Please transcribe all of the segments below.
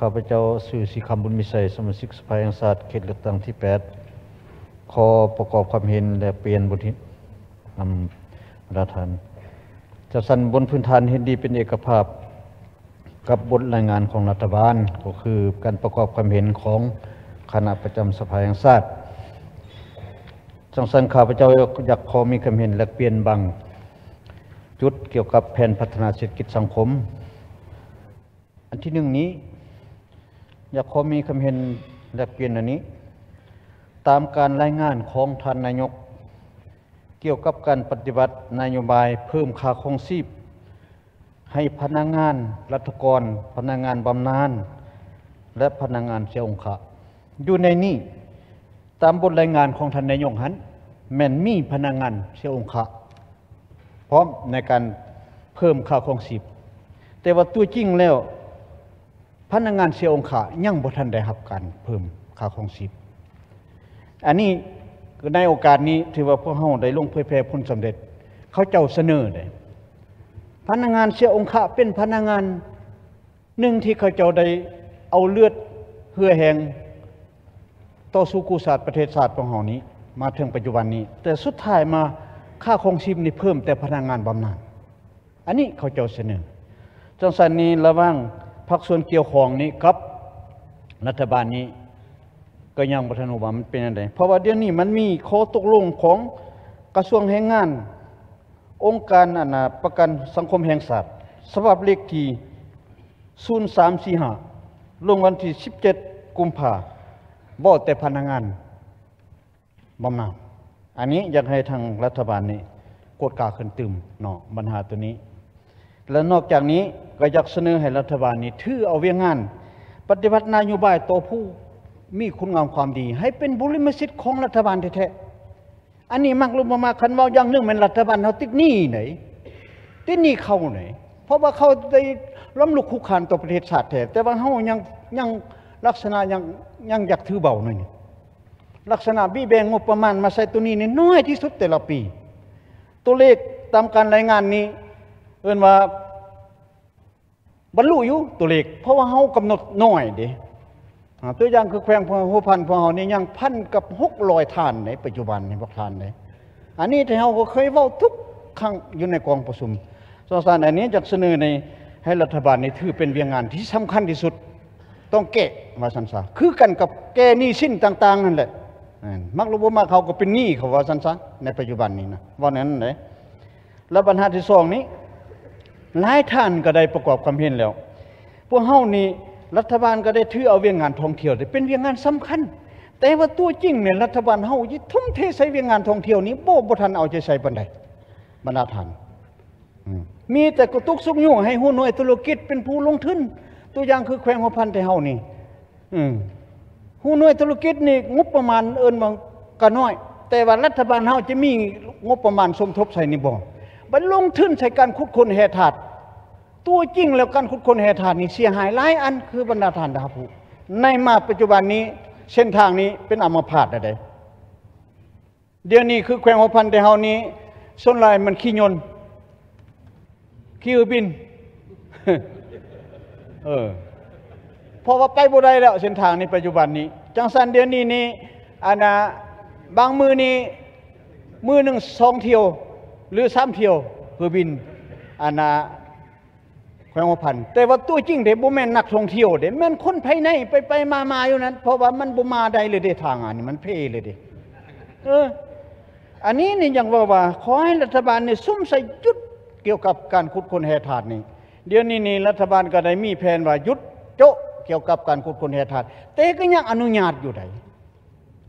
ข้าพเจ้าสื่อสีคำบุญมิสัยสมาชิกสภาแห่งชาติเขตเลือกตั้งที่ 8 ขอประกอบความเห็นและเปลี่ยนบทนำประธานจะสั่นบนพื้นฐานเห็นดีเป็นเอกภาพกับบทรายงานของรัฐบาลก็คือการประกอบความเห็นของคณะประจำสภาแห่งชาติจังสันข้าพเจ้าอยากขอมีความเห็นและเปลี่ยนบางจุดเกี่ยวกับแผนพัฒนาเศรษฐกิจสังคม อันที่หนึ่งนี้ อยากขอมีความเห็นและเปลี่ยนอันนี้ ตามการรายงานของท่านนายก เกี่ยวกับการปฏิบัตินโยบายเพิ่มค่าครองชีพ ให้พนักงานรัฐกร พนักงานบำนาญและพนักงานเสียองค์ะอยู่ในนี้ตามบทรายงานของท่านนายกหันแม่นมีพนักงานเสียองค์ะพร้อมในการเพิ่มค่าครองชีพแต่ว่าตัวจริงแล้ว พนักงานเสียองค์ะยังบ่ทันได้รับการเพิ่มค่าครองชีพอันนี้ในโอกาสนี้ถือว่าพวกเฮาได้ลงเผยแพร่ผลสำเร็จ เขาเจ้าเสนอได้พนักงานเสียองค์ะเป็นพนักงานหนึ่งที่เขาเจ้าได้เอาเลือดเหื่อแหงต่อสู้กูศาสตร์ประเทศศาสตร์ของเฮานี้ มาถึงปัจจุบันนี้ แต่สุดท้ายมาค่าครองชีพนี่เพิ่มแต่พนักงานบำนาญอันนี้เขาเจ้าเสนอจังสันนี้ระว่าง ภาคส่วนเกี่ยวข้องนี้กับรัฐบาลนี้ ก็ยังบ่ทันรู้ว่ามันเป็นอันใดเพราะว่าเดี๋ยวนี้มันมีข้อตกลงของกระทรวงแรงงาน องค์การอนาประกันสังคมแห่งชาติฉบับเลขที่0345ลงวันที่ 17 กุมภาบ่แต่พนักงานบำนาญอันนี้อยากให้ทางรัฐบาลนี้กดกาขึ้นตึมเนาะปัญหาตัวนี้ และนอกจากนี้ ก็อยากเสนอให้รัฐบาลนี้ถือเอาเวียงงาน ปฏิบัตินโยบายต่อผู้มีคุณงามความดี ให้เป็นบุริมสิทธิ์ของรัฐบาลแท้ๆอันนี้มักลุมมาคันว่าอย่างนึงเป็นรัฐบาลเขาติดหนี้ไหนติดหนี้เขาไหนเพราะว่าเขาได้ล้มลุกคุกคานต่อประเทศชาติแท้แต่ว่าเขายังยังลักษณะยังยังอยากถือเบาหน่อยลักษณะบี้แบงงบประมาณมาใส่ตัวนี้นี่น้อยที่สุดแต่ละปี ตัวเลขตามการรายงานนี้ เอิ้นว่า บรรลุอยู่ตัวเลขเพราะว่าเฮากำหนดน้อยเด้ตัวอย่างคือแขวงพหัวพันพะเฮานี่ยังพันกับ600ท่านในปัจจุบันนี่บ่ท่านเด้อันนี้ที่เฮาก็เคยเว้าทุกครั้งอยู่ในกองประชุมสสารอันนี้จะเสนอในให้รัฐบาลนี่ถือเป็นเวียงงานที่สำคัญที่สุด ต้องแก้ว่าซั่นซะคือกันกับแก้หนี้สิ้นต่าง ๆ นั่นแหละมักรู้บ่มาเขาก็เป็นหนี้เขาว่าซั่นซะในปัจจุบันนี้นะว่านั้นเด้แล้วปัญหาที่สองนี้ หลายท่านก็ได้ประกอบความเห็นแล้ว พวกเฮานี่รัฐบาลก็ได้ถือเอาเวียงงานท่องเที่ยวเป็นเวียงงานสำคัญ แต่ว่าตัวจริงเนี่ยรัฐบาลเฮายิ่ทุ่มเทใส่เวียงงานท่องเที่ยวนี้บ่บ่ทันเอาใจใส่ปานใดบรรดาท่านมีแต่กระตุกสุกยุ่งให้หูหน่วยธุรกิจเป็นผู้ลงทุนตัวอย่างคือแขวงหัวพันแต่เฮานี่อืมหูหน่วยธุรกิจนี่งบประมาณเอิ้นว่าก็น้อย แต่ว่ารัฐบาลเฮาจะมีงบประมาณสมทบใส่นี่บ่ บัดลงทุนใส่การขุดคนแห่ธาตุตัวจริงแล้วการขุดคนแห่ธาตุนี่เสียหายหลายอันคือบรรดาทานดาภูในมาปัจจุบันนี้เส้นทางนี้เป็นอัมพาตอะไรเดี๋ยวนี้คือแขวงหัวพันแต่เฮานี้ส่วนลายมันขี้ยนขี้อือบินเออพราะว่าไปบ่ได้แล้วเส้นทางนี้ปัจจุบันนี้ จังสันเดี๋ยวนี้นี่อันนะบางมือนี้มือหนึ่งสองเที่ยว หรือสามเที่ยวคือบินอันน่ะแขวงพันแต่ว่าตัวจริงเด้บ่แม่นนักท่องเที่ยวเด้แม่นคนภายในไปไปมามาอยู่นั้น เพราะว่ามันบ่มาได้เลยเด้ทางอันนี้มันเพเลยเด้เอออันนี้นี่ยังว่าว่า ขอให้รัฐบาลเนี่ยซุ่มใส่ยุดเกี่ยวกับการขุดค้นแห่ธาตุนี่เดี๋ยวนี้นี่รัฐบาลก็ได้มีแผนว่าหยุดโจะเกี่ยวกับการขุดค้นแห่ธาตุแต่ก็ยังอนุญาตอยู่ได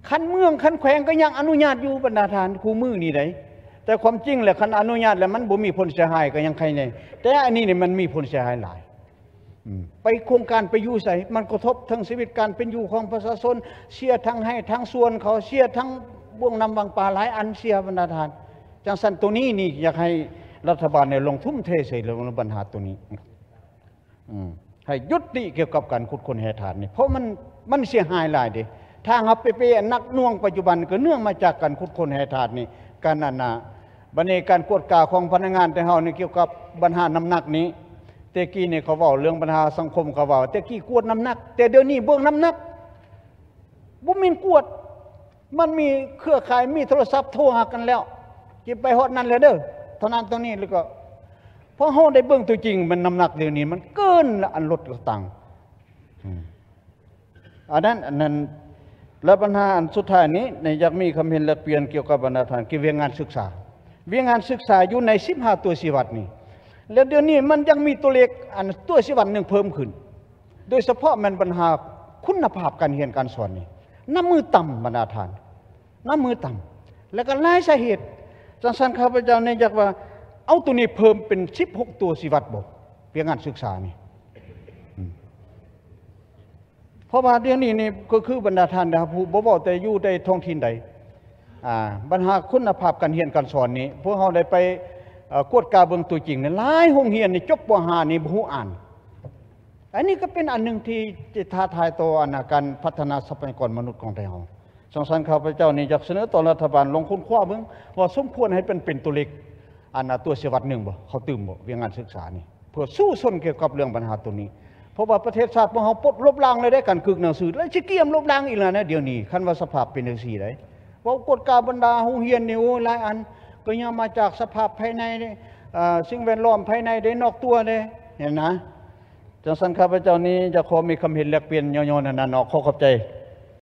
คันเมืองคันแขวงก็ยังอนุญาตอยู่บรรดาทานคู่มือนี่ได แต่ความจริงแหละคันอนุญาตแล้วมันบ่มีผลเสียหายก็ยังใครเนี่ยแต่อันนี้เนี่ยมันมีผลเสียหายหลายไปโครงการไปอยู่ใส่มันกระทบทั้งชีวิตการเป็นอยู่ของประชาชนเสียทั้งให้ทั้งส่วนเขาเสียทั้งบ่วงนำวังปลาหลายอันเสียบรรดาทานจังสันตัวนี้นี่อยากให้รัฐบาลเนี่ยลงทุ่มเทใส่เรื่องปัญหาตัวนี้อืให้ยุติเกี่ยวกับการขุดค้นแห่ฐานนี่เพราะมันมันเสียหายหลายเด้ทางครับไปไปนักน่วงปัจจุบันก็เนื่องมาจากการขุดค้นแห่ฐานนี่การนานา บันนี้การกวดกาของพนักงานแต่เฮานี่เกี่ยวกับปัญหาน้ำหนักนี้แตกี้เนี่ยเขาเว้าเรื่องปัญหาสังคมเขาเว้าแต่กี้กวดน้ำหนัก แต่เดี๋ยวนี้เบิ่งน้ำหนักบ่ม่นกวด มันมีเครือข่ายมีโทรศัพท์โทรหากันแล้วจิไปฮอดนั้นแล้วเด้อเท่านั้นตรงนี้แล้วก็พอเฮาได้เบิ่งตัวจริง มันน้ำหนักเดี๋ยวนี้ มันเกินอันลดกระตังอันนั้นอันนั้นแล้วปัญหาอันสุดท้ายนี้ในอยากมีคำเห็นแลกเปลี่ยนเกี่ยวกับบรรดาทานเกี่ยวกับงานศึกษา เวียงงานศึกษาอยู่ใน15ตัวชีวัดนี่แล้วเดี๋ยวนี้มันยังมีตัวเลขอันตัวชีวัดหนึ่งเพิ่มขึ้น โดยเฉพาะมันปัญหาคุณภาพการเรียนการสอนนี่น้ำมือต่ำบรรดาทานน้ำมือต่ำแล้วก็หลายสาเหตุจังสันข้าพเจ้าเนี่ยอยากว่า เอาตัวนี้เพิ่มเป็น16ตัวชีวัดบ่เวียงงานศึกษานี่เพราะว่าเดี๋ยวนี้นี่ก็คือบรรดาท่านนะครับผู้บ่บอกแต่อยู่ในท้องถิ่นใด ปัญหาคุณภาพการเรียนการสอนนี้พวกเราได้ไปกวดกาเบิ่งตัวจริงเนี่ยหลายโรงเรียนนี่จบป .5 นี่ผู้อ่าน อันนี้ก็เป็นอันหนึ่งที่ที่ท้าทายต่ออนาการพัฒนาทรัพยากรมนุษย์ของเราสงสารข้าพเจ้านี่อยากเสนอต่อรัฐบาลลงค้นคว้าเบิ่งว่าสมควรให้เป็นเป็นตัวเลขอันน่ะตัวเสวัสดหนึ่งบ่เขาตื่มบ่เวียงงานศึกษานี่เพื่อสู้สนเกี่ยวกับเรื่องปัญหาตัวนี้เพราะว่าประเทศชาติของเราปลดลบล้างเลยได้กันกึกหนังสือแล้วสิเกียมลบล้างอีกแล้วนะเดี๋ยวนี้คันว่าสภาพเป็นจังซี่ได้ ราะกฎกาบรรดาโรงเฮียนนี่โอ้หลายอัน ก็ยังมาจากสภาพภายในสิ่งแวดล้อมภายในได้นอกตัวเลยเห็นนะจังสันข้าพเจ้านี้จะขอมีคำเห็นแลกเปลี่ยนย่อๆนั้นๆออกขอขอบใจ